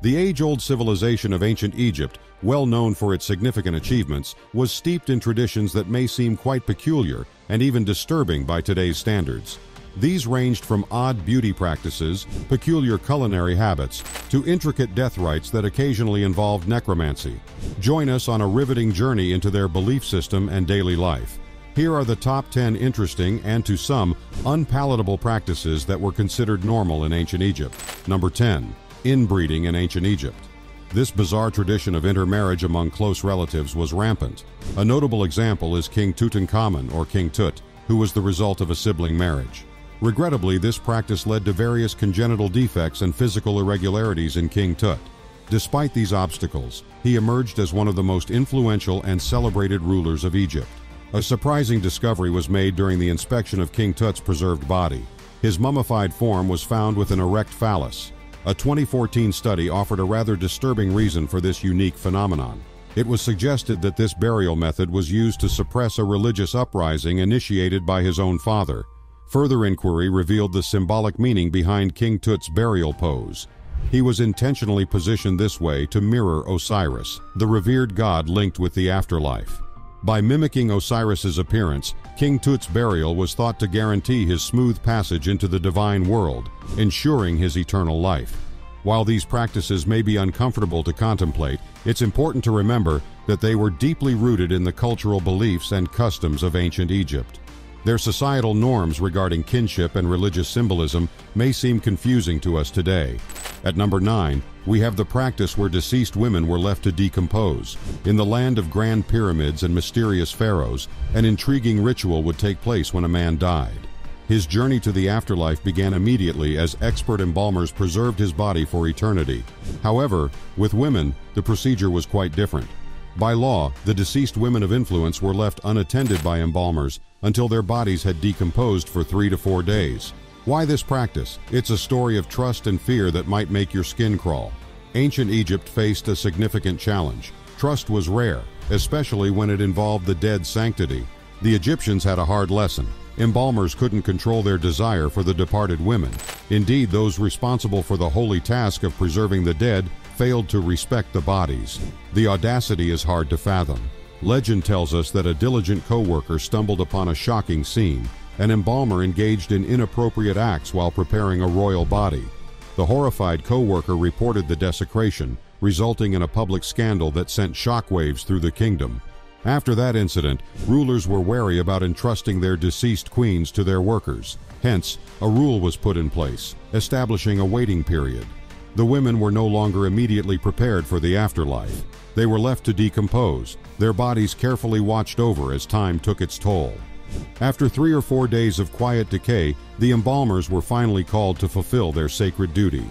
The age-old civilization of ancient Egypt, well known for its significant achievements, was steeped in traditions that may seem quite peculiar and even disturbing by today's standards. These ranged from odd beauty practices, peculiar culinary habits, to intricate death rites that occasionally involved necromancy. Join us on a riveting journey into their belief system and daily life. Here are the top 10 interesting and to some unpalatable practices that were considered normal in ancient Egypt. Number 10. Inbreeding in ancient Egypt. This bizarre tradition of intermarriage among close relatives was rampant. A notable example is King Tutankhamun or King Tut, who was the result of a sibling marriage. Regrettably, this practice led to various congenital defects and physical irregularities in King Tut. Despite these obstacles, he emerged as one of the most influential and celebrated rulers of Egypt. A surprising discovery was made during the inspection of King Tut's preserved body. His mummified form was found with an erect phallus. A 2014 study offered a rather disturbing reason for this unique phenomenon. It was suggested that this burial method was used to suppress a religious uprising initiated by his own father. Further inquiry revealed the symbolic meaning behind King Tut's burial pose. He was intentionally positioned this way to mirror Osiris, the revered god linked with the afterlife. By mimicking Osiris's appearance, King Tut's burial was thought to guarantee his smooth passage into the divine world, ensuring his eternal life. While these practices may be uncomfortable to contemplate, it's important to remember that they were deeply rooted in the cultural beliefs and customs of ancient Egypt. Their societal norms regarding kinship and religious symbolism may seem confusing to us today. At number 9, we have the practice where deceased women were left to decompose. In the land of grand pyramids and mysterious pharaohs, an intriguing ritual would take place when a man died. His journey to the afterlife began immediately as expert embalmers preserved his body for eternity. However, with women, the procedure was quite different. By law, the deceased women of influence were left unattended by embalmers until their bodies had decomposed for three to four days. Why this practice? It's a story of trust and fear that might make your skin crawl. Ancient Egypt faced a significant challenge. Trust was rare, especially when it involved the dead's sanctity. The Egyptians had a hard lesson. Embalmers couldn't control their desire for the departed women. Indeed, those responsible for the holy task of preserving the dead failed to respect the bodies. The audacity is hard to fathom. Legend tells us that a diligent co-worker stumbled upon a shocking scene. An embalmer engaged in inappropriate acts while preparing a royal body. The horrified co-worker reported the desecration, resulting in a public scandal that sent shockwaves through the kingdom. After that incident, rulers were wary about entrusting their deceased queens to their workers. Hence, a rule was put in place, establishing a waiting period. The women were no longer immediately prepared for the afterlife. They were left to decompose, their bodies carefully watched over as time took its toll. After three or four days of quiet decay, the embalmers were finally called to fulfill their sacred duty.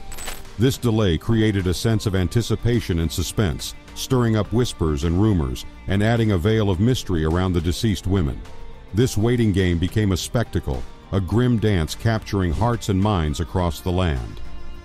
This delay created a sense of anticipation and suspense, stirring up whispers and rumors, and adding a veil of mystery around the deceased women. This waiting game became a spectacle, a grim dance capturing hearts and minds across the land.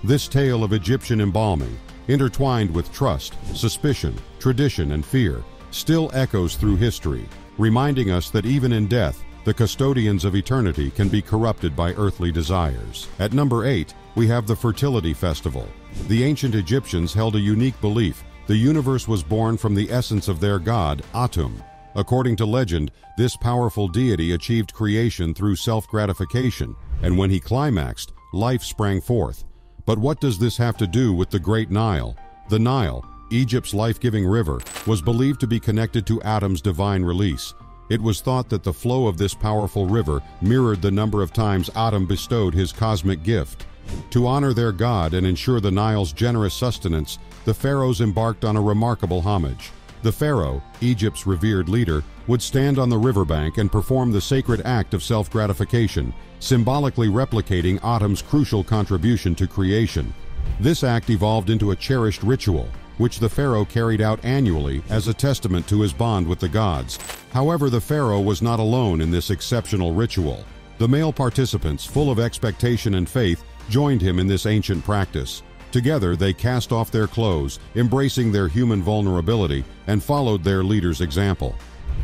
This tale of Egyptian embalming, intertwined with trust, suspicion, tradition, and fear, still echoes through history, reminding us that even in death, the custodians of eternity can be corrupted by earthly desires. At number 8, we have the Fertility Festival. The ancient Egyptians held a unique belief the universe was born from the essence of their god, Atum. According to legend, this powerful deity achieved creation through self-gratification, and when he climaxed, life sprang forth. But what does this have to do with the Great Nile? The Nile, Egypt's life-giving river, was believed to be connected to Atum's divine release. It was thought that the flow of this powerful river mirrored the number of times Atum bestowed his cosmic gift. To honor their god and ensure the Nile's generous sustenance, the pharaohs embarked on a remarkable homage. The pharaoh, Egypt's revered leader, would stand on the riverbank and perform the sacred act of self-gratification, symbolically replicating Atum's crucial contribution to creation. This act evolved into a cherished ritual, which the pharaoh carried out annually as a testament to his bond with the gods. However, the pharaoh was not alone in this exceptional ritual. The male participants, full of expectation and faith, joined him in this ancient practice. Together, they cast off their clothes, embracing their human vulnerability, and followed their leader's example.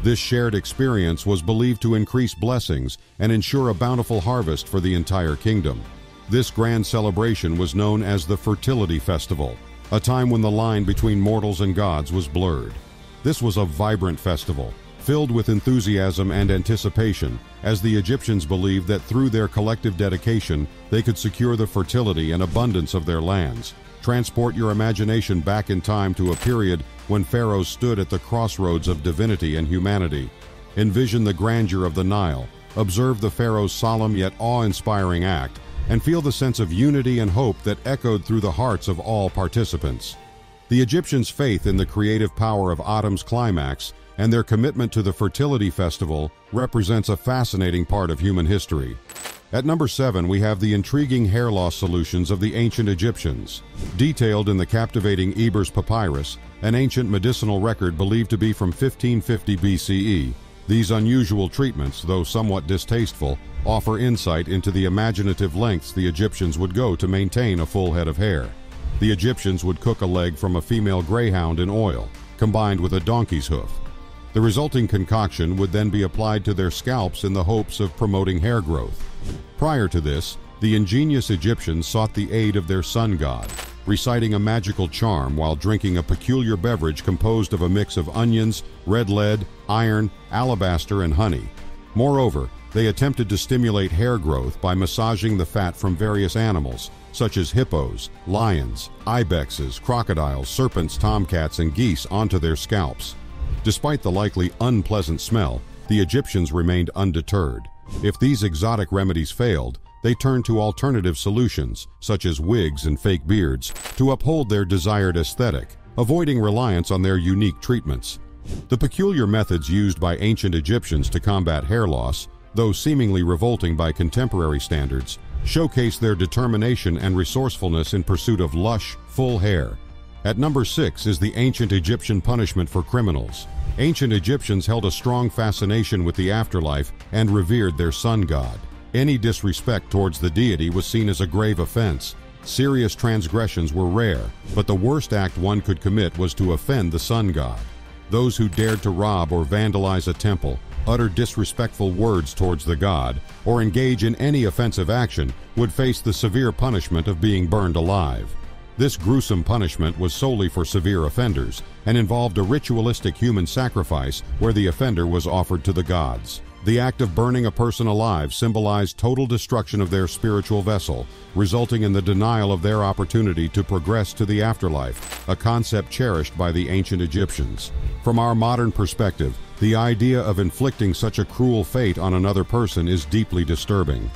This shared experience was believed to increase blessings and ensure a bountiful harvest for the entire kingdom. This grand celebration was known as the Fertility Festival. A time when the line between mortals and gods was blurred. This was a vibrant festival, filled with enthusiasm and anticipation, as the Egyptians believed that through their collective dedication they could secure the fertility and abundance of their lands. Transport your imagination back in time to a period when pharaohs stood at the crossroads of divinity and humanity. Envision the grandeur of the Nile, observe the pharaoh's solemn yet awe-inspiring act, and feel the sense of unity and hope that echoed through the hearts of all participants. The Egyptians' faith in the creative power of Atum's climax and their commitment to the fertility festival represents a fascinating part of human history. At number 7, we have the intriguing hair loss solutions of the ancient Egyptians. Detailed in the captivating Ebers Papyrus, an ancient medicinal record believed to be from 1550 BCE, these unusual treatments, though somewhat distasteful, offer insight into the imaginative lengths the Egyptians would go to maintain a full head of hair. The Egyptians would cook a leg from a female greyhound in oil, combined with a donkey's hoof. The resulting concoction would then be applied to their scalps in the hopes of promoting hair growth. Prior to this, the ingenious Egyptians sought the aid of their sun god, reciting a magical charm while drinking a peculiar beverage composed of a mix of onions, red lead, iron, alabaster, and honey. Moreover, they attempted to stimulate hair growth by massaging the fat from various animals, such as hippos, lions, ibexes, crocodiles, serpents, tomcats, and geese onto their scalps. Despite the likely unpleasant smell, the Egyptians remained undeterred. If these exotic remedies failed, they turned to alternative solutions, such as wigs and fake beards, to uphold their desired aesthetic, avoiding reliance on their unique treatments. The peculiar methods used by ancient Egyptians to combat hair loss, though seemingly revolting by contemporary standards, showcase their determination and resourcefulness in pursuit of lush, full hair. At number six is the ancient Egyptian punishment for criminals. Ancient Egyptians held a strong fascination with the afterlife and revered their sun god. Any disrespect towards the deity was seen as a grave offense. Serious transgressions were rare, but the worst act one could commit was to offend the sun god. Those who dared to rob or vandalize a temple, utter disrespectful words towards the god, or engage in any offensive action would face the severe punishment of being burned alive. This gruesome punishment was solely for severe offenders and involved a ritualistic human sacrifice where the offender was offered to the gods. The act of burning a person alive symbolized total destruction of their spiritual vessel, resulting in the denial of their opportunity to progress to the afterlife, a concept cherished by the ancient Egyptians. From our modern perspective, the idea of inflicting such a cruel fate on another person is deeply disturbing.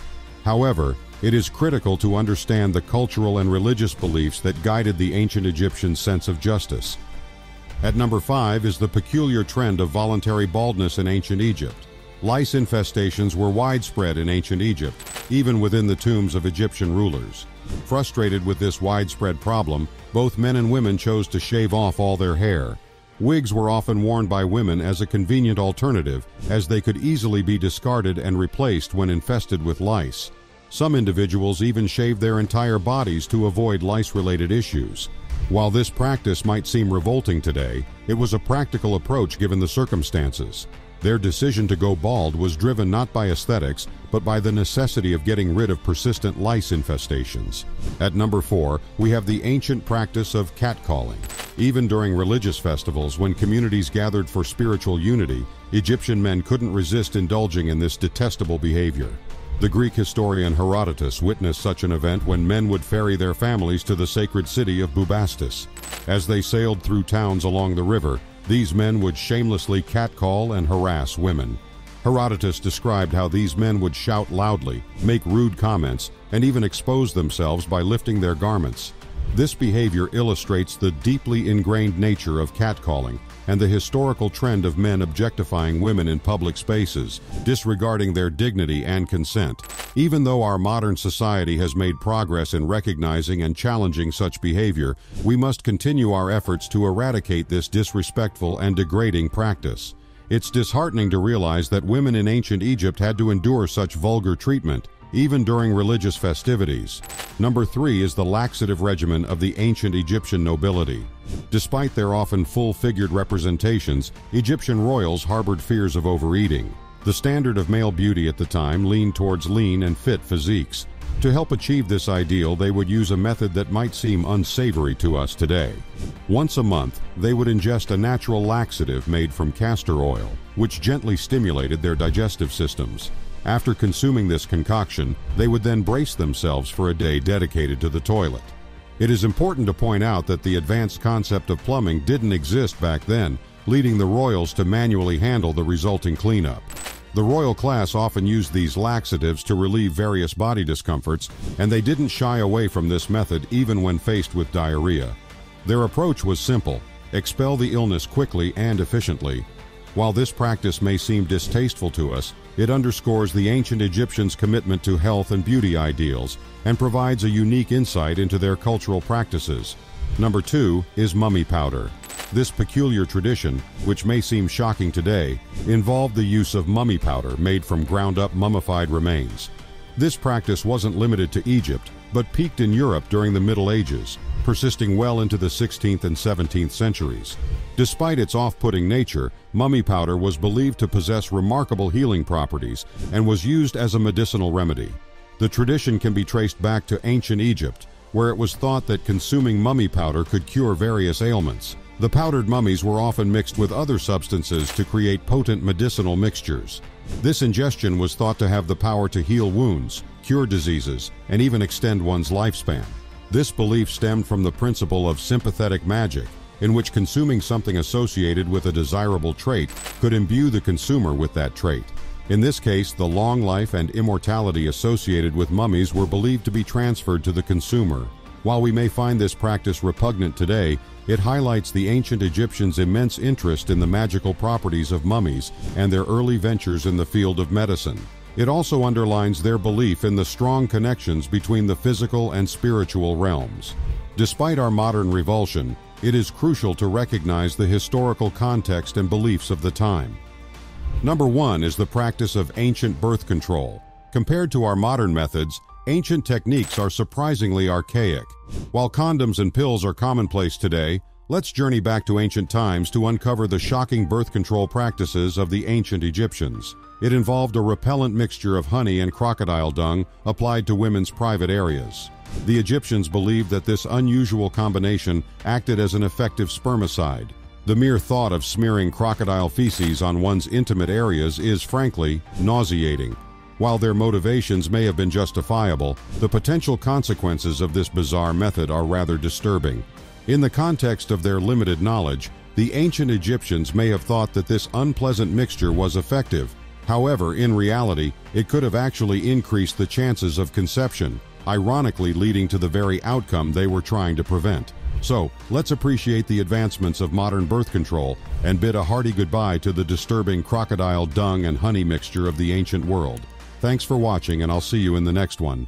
However, it is critical to understand the cultural and religious beliefs that guided the ancient Egyptian sense of justice. At number five is the peculiar trend of voluntary baldness in ancient Egypt. Lice infestations were widespread in ancient Egypt, even within the tombs of Egyptian rulers. Frustrated with this widespread problem, both men and women chose to shave off all their hair. Wigs were often worn by women as a convenient alternative, as they could easily be discarded and replaced when infested with lice. Some individuals even shaved their entire bodies to avoid lice-related issues. While this practice might seem revolting today, it was a practical approach given the circumstances. Their decision to go bald was driven not by aesthetics, but by the necessity of getting rid of persistent lice infestations. At number four, we have the ancient practice of catcalling. Even during religious festivals, when communities gathered for spiritual unity, Egyptian men couldn't resist indulging in this detestable behavior. The Greek historian Herodotus witnessed such an event when men would ferry their families to the sacred city of Bubastis. As they sailed through towns along the river, these men would shamelessly catcall and harass women. Herodotus described how these men would shout loudly, make rude comments, and even expose themselves by lifting their garments. This behavior illustrates the deeply ingrained nature of catcalling and the historical trend of men objectifying women in public spaces, disregarding their dignity and consent. Even though our modern society has made progress in recognizing and challenging such behavior, we must continue our efforts to eradicate this disrespectful and degrading practice. It's disheartening to realize that women in ancient Egypt had to endure such vulgar treatment, even during religious festivities. Number three is the laxative regimen of the ancient Egyptian nobility. Despite their often full-figured representations, Egyptian royals harbored fears of overeating. The standard of male beauty at the time leaned towards lean and fit physiques. To help achieve this ideal, they would use a method that might seem unsavory to us today. Once a month, they would ingest a natural laxative made from castor oil, which gently stimulated their digestive systems. After consuming this concoction, they would then brace themselves for a day dedicated to the toilet. It is important to point out that the advanced concept of plumbing didn't exist back then, leading the royals to manually handle the resulting cleanup. The royal class often used these laxatives to relieve various body discomforts, and they didn't shy away from this method even when faced with diarrhea. Their approach was simple expel the illness quickly and efficiently. While this practice may seem distasteful to us, it underscores the ancient Egyptians' commitment to health and beauty ideals and provides a unique insight into their cultural practices. Number two is mummy powder. This peculiar tradition, which may seem shocking today, involved the use of mummy powder made from ground-up mummified remains. This practice wasn't limited to Egypt, but peaked in Europe during the Middle Ages, persisting well into the 16th and 17th centuries. Despite its off-putting nature, mummy powder was believed to possess remarkable healing properties and was used as a medicinal remedy. The tradition can be traced back to ancient Egypt, where it was thought that consuming mummy powder could cure various ailments. The powdered mummies were often mixed with other substances to create potent medicinal mixtures. This ingestion was thought to have the power to heal wounds, cure diseases, and even extend one's lifespan. This belief stemmed from the principle of sympathetic magic, in which consuming something associated with a desirable trait could imbue the consumer with that trait. In this case, the long life and immortality associated with mummies were believed to be transferred to the consumer. While we may find this practice repugnant today, it highlights the ancient Egyptians' immense interest in the magical properties of mummies and their early ventures in the field of medicine. It also underlines their belief in the strong connections between the physical and spiritual realms. Despite our modern revulsion, it is crucial to recognize the historical context and beliefs of the time. Number one is the practice of ancient birth control. Compared to our modern methods, ancient techniques are surprisingly archaic. While condoms and pills are commonplace today, let's journey back to ancient times to uncover the shocking birth control practices of the ancient Egyptians. It involved a repellent mixture of honey and crocodile dung applied to women's private areas. The Egyptians believed that this unusual combination acted as an effective spermicide. The mere thought of smearing crocodile feces on one's intimate areas is, frankly, nauseating. While their motivations may have been justifiable, the potential consequences of this bizarre method are rather disturbing. In the context of their limited knowledge, the ancient Egyptians may have thought that this unpleasant mixture was effective. However, in reality, it could have actually increased the chances of conception, ironically leading to the very outcome they were trying to prevent. So, let's appreciate the advancements of modern birth control and bid a hearty goodbye to the disturbing crocodile dung and honey mixture of the ancient world. Thanks for watching, and I'll see you in the next one.